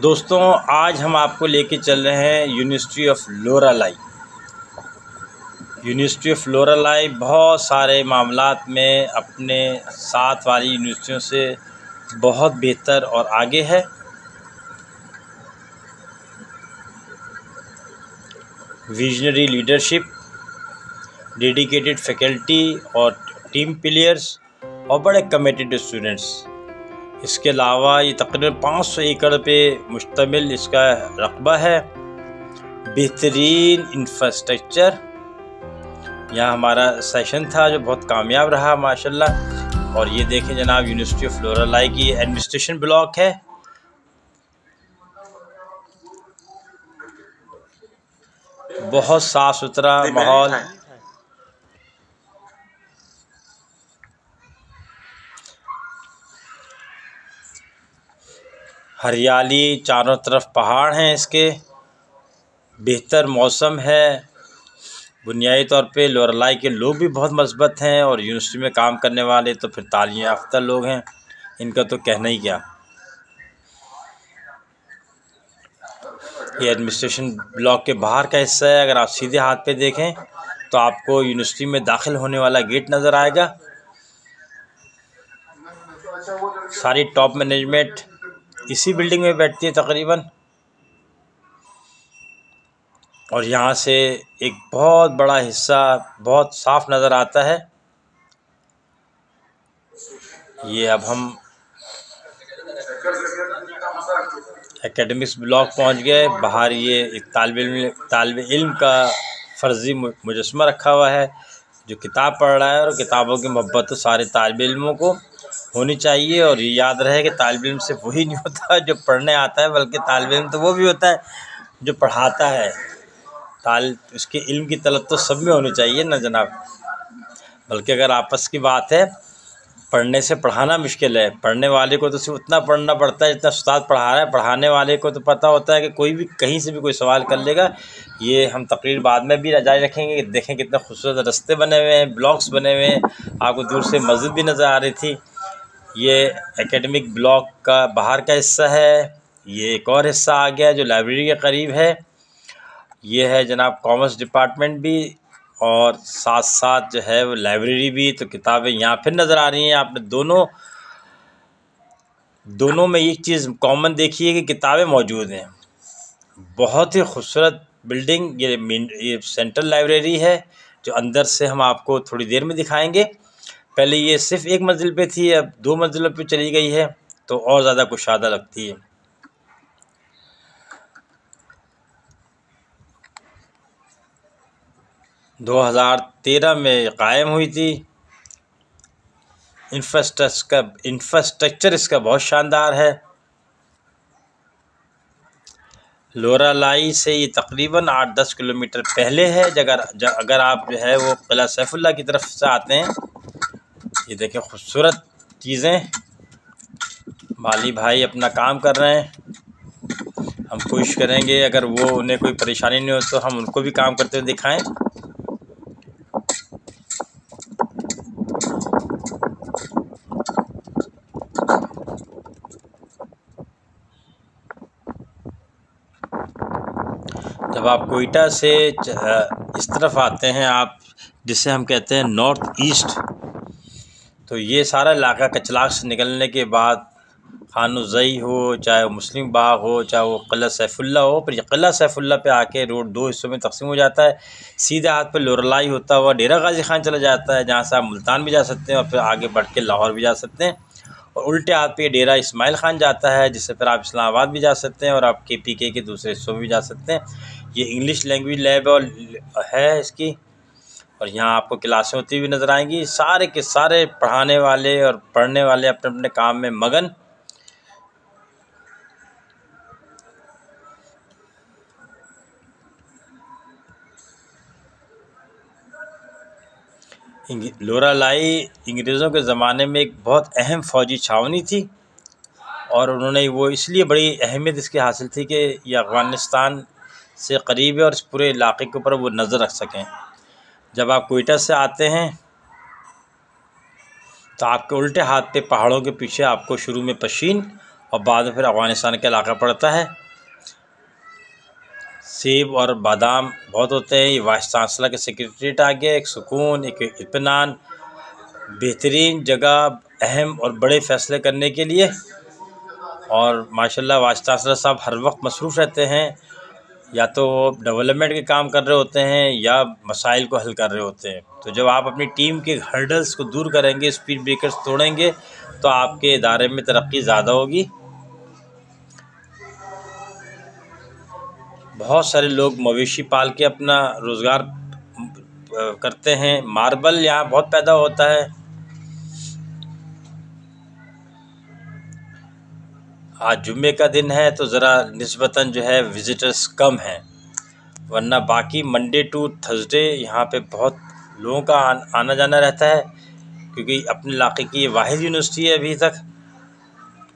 दोस्तों, आज हम आपको लेके चल रहे हैं university of Loralai university of Loralai बहुत सारे मामलात में अपने साथ वाली यूनिवर्सिटियों से बहुत बेहतर और आगे है। विजनरी लीडरशिप डेडिकेटेड फैकल्टी और टीम प्लेयर्स और बड़े कमिटेड स्टूडेंट्स इसके अलावा ये तकरीबन 500 एकड़ पे मुश्तमिल इसका रकबा है। बेहतरीन इंफ्रास्ट्रक्चर यहाँ हमारा सेशन था जो बहुत कामयाब रहा माशाल्लाह। और ये देखें जनाब यूनिवर्सिटी ऑफ़ फ्लोरालाई की एडमिनिस्ट्रेशन ब्लॉक है। बहुत साफ़ सुथरा माहौल। हरियाली चारों तरफ़ पहाड़ हैं इसके। बेहतर मौसम है। बुनियादी तौर पे लोरलाई के लोग भी बहुत मस्बत हैं और यूनिवर्सिटी में काम करने वाले तो फिर तालीम याफ्ता लोग हैं। इनका तो कहना ही क्या। ये एडमिनिस्ट्रेशन ब्लॉक के बाहर का हिस्सा है। अगर आप सीधे हाथ पे देखें तो आपको यूनिवर्सिटी में दाखिल होने वाला गेट नज़र आएगा। सारी टॉप मैनेजमेंट इसी बिल्डिंग में बैठती है तकरीबन। और यहाँ से एक बहुत बड़ा हिस्सा बहुत साफ़ नज़र आता है। ये अब हम एकेडमिक्स ब्लॉक पहुँच गए। बाहर ये एक तालब तालब इल्म का फ़र्ज़ी मुजस्मा रखा हुआ है, जो किताब पढ़ रहा है और किताबों की मोहब्बत तो सारे तालब इल्मों को होनी चाहिए और याद रहे कि तालब इल्म सिर्फ़ वही नहीं होता जो पढ़ने आता है, बल्कि तालब इल्म तो वो भी होता है जो पढ़ाता है। ताल, उसके इल्म की तलब तो सब में होनी चाहिए ना जनाब? बल्कि अगर आपस की बात है, पढ़ने से पढ़ाना मुश्किल है। पढ़ने वाले को तो सिर्फ़ उतना पढ़ना पड़ता है जितना उस्ताद पढ़ा रहा है। पढ़ाने वाले को तो पता होता है कि कोई भी, कहीं से भी कोई सवाल कर लेगा। ये हम तकरीर बाद में भी जारी रखेंगे देखें कितने खूबसूरत रस्ते बने हुए हैं, ब्लॉक्स बने हुए हैं। आपको दूर से मस्जिद भी नज़र आ रही थी। ये एकेडमिक ब्लॉक का बाहर का हिस्सा है, ये एक और हिस्सा आ गया जो लाइब्रेरी के करीब है। ये है जनाब कॉमर्स डिपार्टमेंट भी, और साथ साथ जो है वो लाइब्रेरी भी तो किताबें यहाँ फिर नज़र आ रही हैं। आपने दोनों दोनों में एक चीज़ कॉमन देखी है कि किताबें मौजूद हैं। बहुत ही खूबसूरत बिल्डिंग ये ये सेंट्रल लाइब्रेरी है, जो अंदर से हम आपको थोड़ी देर में दिखाएँगे। पहले ये सिर्फ़ एक मंजिल पे थी, अब दो मंजिलों पे चली गई है तो और ज़्यादा कुशादा लगती है। दो हज़ार तेरह में कायम हुई थी। इंफ्रास्ट्रक्चर का इंफ्रास्ट्रक्चर इसका बहुत शानदार है। लोरा लाई से ये तकरीबन आठ दस किलोमीटर पहले है जगह, अगर आप जो है वो किला सैफुल्ला की तरफ़ से आते हैं ये देखें खूबसूरत चीज़ें। माली भाई अपना काम कर रहे हैं। हम कोशिश करेंगे, अगर वो उन्हें कोई परेशानी नहीं हो तो हम उनको भी काम करते हुए दिखाएँ। जब आप कोयटा से इस तरफ़ आते हैं, आप, जिसे हम कहते हैं नॉर्थ ईस्ट तो ये सारा इलाका कचलाक से निकलने के बाद खानुजई हो, चाहे वो मुस्लिम बाग हो, चाहे वो किला सैफुल्ला हो फिर किला सैफुल्ला पे आके रोड दो हिस्सों में तकसीम हो जाता है। सीधे हाथ पे लोरलाई होता हुआ डेरा गाजी खान चला जाता है, जहाँ से आप मुल्तान भी जा सकते हैं और फिर आगे बढ़ के लाहौर भी जा सकते हैं। और उल्टे हाथ पे डेरा इस्माइल खान जाता है, जिससे फिर आप इस्लामाबाद भी जा सकते हैं और आप के पी के के दूसरे हिस्सों में भी जा सकते हैं। ये इंग्लिश लैंग्वेज लैब और है इसकी। और यहाँ आपको क्लासें होती हुई नज़र आएँगी। सारे के सारे पढ़ाने वाले और पढ़ने वाले अपने अपने काम में मगन। लोरा लाई अंग्रेज़ों के ज़माने में एक बहुत अहम फ़ौजी छावनी थी और उन्होंने वो इसलिए बड़ी अहमियत इसकी हासिल थी कि ये अफ़गानिस्तान से करीब है और इस पूरे इलाके के ऊपर वो नज़र रख सकें। जब आप कोयटा से आते हैं तो आपके उल्टे हाथ पे पहाड़ों के पीछे आपको शुरू में पशीन और बाद में फिर अफ़गानिस्तान का इलाका पड़ता है। सेब और बादाम बहुत होते हैं। ये वाइस चांसलर के सेक्रेटरीट आ गया एक सुकून, एक इतमान बेहतरीन जगह, अहम और बड़े फ़ैसले करने के लिए। और माशाल्लाह वाइस चांसलर साहब हर वक्त मसरूफ़ रहते हैं। या तो वो डेवलपमेंट के काम कर रहे होते हैं या मसाइल को हल कर रहे होते हैं। तो जब आप अपनी टीम के हर्डल्स को दूर करेंगे स्पीड ब्रेकर्स तोड़ेंगे तो आपके इदारे में तरक्की ज़्यादा होगी। बहुत सारे लोग मवेशी पाल के अपना रोज़गार करते हैं। मार्बल यहाँ बहुत पैदा होता है। आज जुम्मे का दिन है तो ज़रा नस्बता जो है विज़िटर्स कम हैं। वरना बाकी मंडे टू थर्सडे यहाँ पे बहुत लोगों का आना जाना रहता है, क्योंकि अपने इलाके की ये वाहिद यूनिवर्सिटी है अभी तक।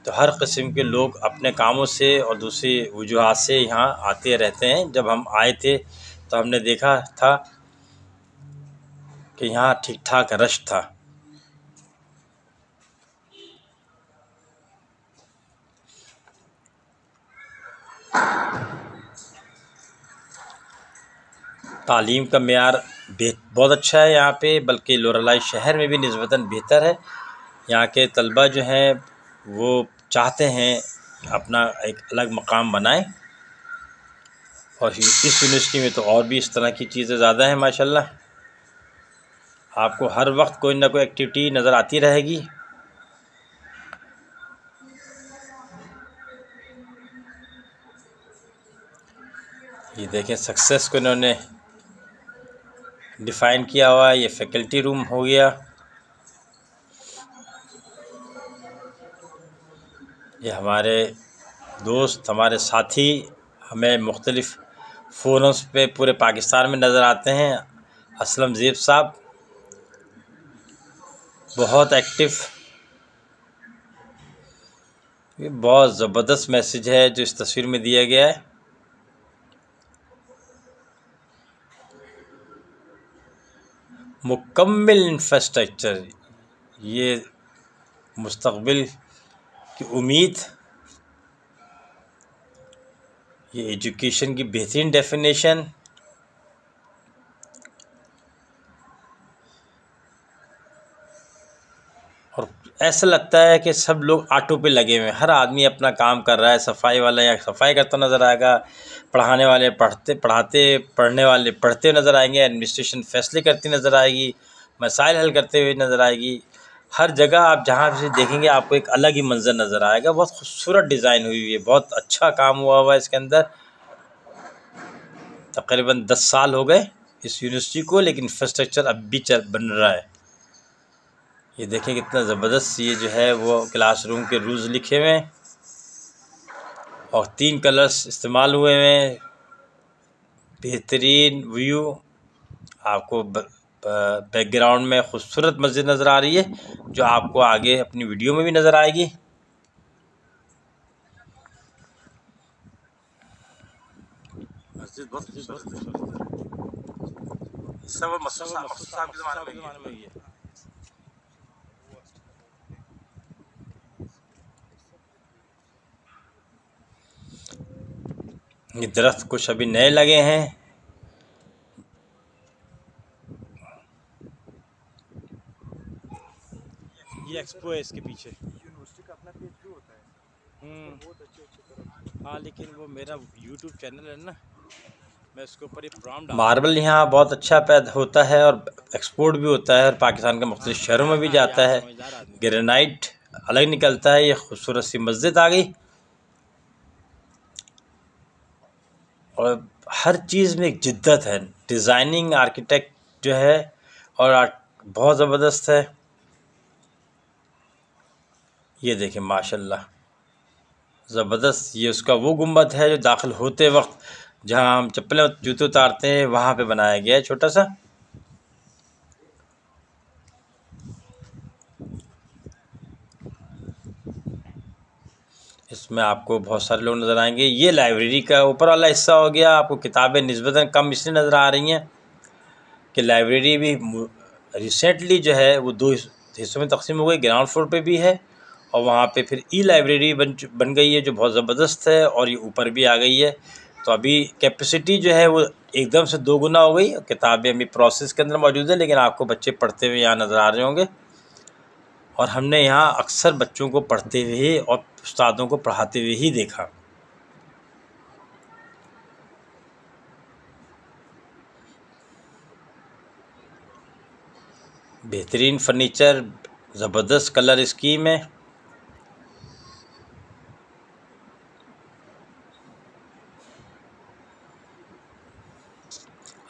तो हर किस्म के लोग अपने कामों से और दूसरी वजूहत से यहाँ आते रहते हैं। जब हम आए थे तो हमने देखा था कि यहाँ ठीक ठाक रश था। तालीम का मैार बहुत अच्छा है यहाँ पे, बल्कि लोरलाई शहर में भी नस्बता बेहतर है। यहाँ के तलबा जो हैं, वो चाहते हैं अपना एक अलग मकाम बनाएँ। और इस यूनिवर्सिटी में तो और भी इस तरह की चीज़ें ज़्यादा हैं, माशाल्लाह। आपको हर वक्त कोई ना कोई एक्टिविटी नज़र आती रहेगी। ये देखें, सक्सेस को इन्होंने डिफ़ाइन किया हुआ है, ये फैकल्टी रूम हो गया। ये हमारे दोस्त, हमारे साथी हमें मुख्तलिफ़ फ़ोरम्स पे पूरे पाकिस्तान में नज़र आते हैं। असलम ज़ेब साहब, बहुत एक्टिव। ये बहुत ज़बरदस्त मैसेज है जो इस तस्वीर में दिया गया है। मुकम्मल इंफ्रास्ट्रक्चर ये मुस्तबिल की उम्मीद ये एजुकेशन की बेहतरीन डेफिनेशन और ऐसा लगता है कि सब लोग ऑटो पे लगे हुए हैं। हर आदमी अपना काम कर रहा है, सफ़ाई वाला या सफ़ाई करता नज़र आएगा, पढ़ाने वाले पढ़ते, पढ़ाते, पढ़ने वाले पढ़ते नज़र आएँगे एडमिनिस्ट्रेशन फैसले करती नज़र आएगी, मसाइल हल करते हुए नज़र आएगी। हर जगह आप जहाँ से देखेंगे आपको एक अलग ही मंज़र नज़र आएगा। बहुत खूबसूरत डिज़ाइन हुई हुई है, बहुत अच्छा काम हुआ हुआ है इसके अंदर। तकरीबन दस साल हो गए इस यूनिवर्सिटी को, लेकिन इंफ्रास्ट्रक्चर अब भी चल बन रहा है। ये देखें कितना ज़बरदस्त ये जो है वो क्लासरूम के रूल्स लिखे हुए हैं। और तीन कलर्स इस्तेमाल हुए हैं। बेहतरीन व्यू। आपको बैकग्राउंड में खूबसूरत मस्जिद नज़र आ रही है, जो आपको आगे अपनी वीडियो में भी नज़र आएगी। मस्जिद बहुत सब साहब के ज़माने में ही है। ये दरख्त कुछ अभी नए लगे हैं। ये एक्सपो है इसके पीछे। यूनिवर्सिटी का अपना पेज भी होता है। हम्म। बहुत अच्छे अच्छे हाँ लेकिन वो मेरा यूट्यूब चैनल है ना। मैं इसके ऊपर मार्बल यहाँ बहुत अच्छा पैदा होता है और एक्सपोर्ट भी होता है और पाकिस्तान के मुख्तु शहरों में भी जाता है। ग्रेनाइट अलग निकलता है ये खूबसूरत सी मस्जिद आ गई। और हर चीज़ में एक जिद्दत है। डिज़ाइनिंग, आर्किटेक्ट जो है और बहुत ज़बरदस्त है। ये देखें माशाल्लाह। ज़बरदस्त, ये उसका वो गुंबद है जो दाखिल होते वक्त जहाँ हम चप्पलें जूते उतारते हैं, वहाँ पे बनाया गया है छोटा सा। इसमें आपको बहुत सारे लोग नज़र आएँगे। ये लाइब्रेरी का ऊपर वाला हिस्सा हो गया। आपको किताबें नस्बता कम इसलिए नज़र आ रही हैं कि लाइब्रेरी भी रिसेंटली जो है वो दो हिस्सों में तकसीम हो गई। ग्राउंड फ्लोर पे भी है और वहाँ पे फिर ई लाइब्रेरी बन बन गई है जो बहुत ज़बरदस्त है और ये ऊपर भी आ गई है। तो अभी कैपेसिटी जो है वो एकदम से दो गुना हो गई। किताबें अभी प्रोसेस के अंदर मौजूद है, लेकिन आपको बच्चे पढ़ते हुए यहाँ नज़र आ रहे होंगे। और हमने यहाँ अक्सर बच्चों को पढ़ते हुए और उस्तादों को पढ़ाते हुए ही देखा। बेहतरीन फर्नीचर, ज़बरदस्त कलर स्कीम है।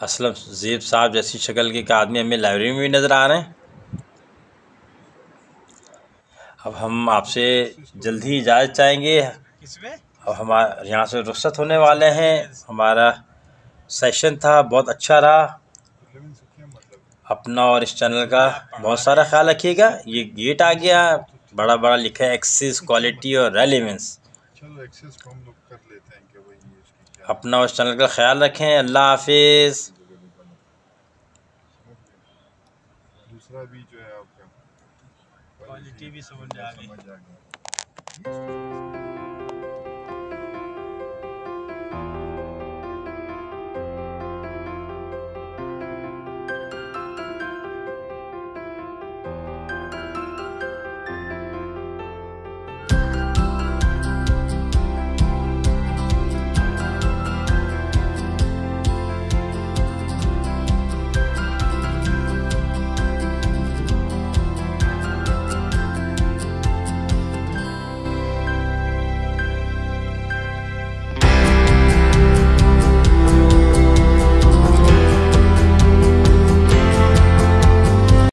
असलम, जेब साहब जैसी शक्ल के आदमी हमें लाइब्रेरी में भी नज़र आ रहे हैं। अब हम आपसे जल्द ही इजाज़त चाहेंगे। अब हमारे यहाँ से रुख्सत होने वाले हैं। हमारा सेशन था बहुत अच्छा रहा। अपना और इस चैनल का बहुत सारा ख्याल रखिएगा। ये गेट आ गया बड़ा बड़ा लिखा है एक्सेस क्वालिटी और रेलिवेंस। चलो एक्सेस को हम लोग कर लेते हैं कि भाई ये इसकी क्या। अपना और इस चैनल का ख्याल रखें। अल्लाह हाफिज़। दूसरा भी जो है आपका। क्वालिटी भी समझ आ गई।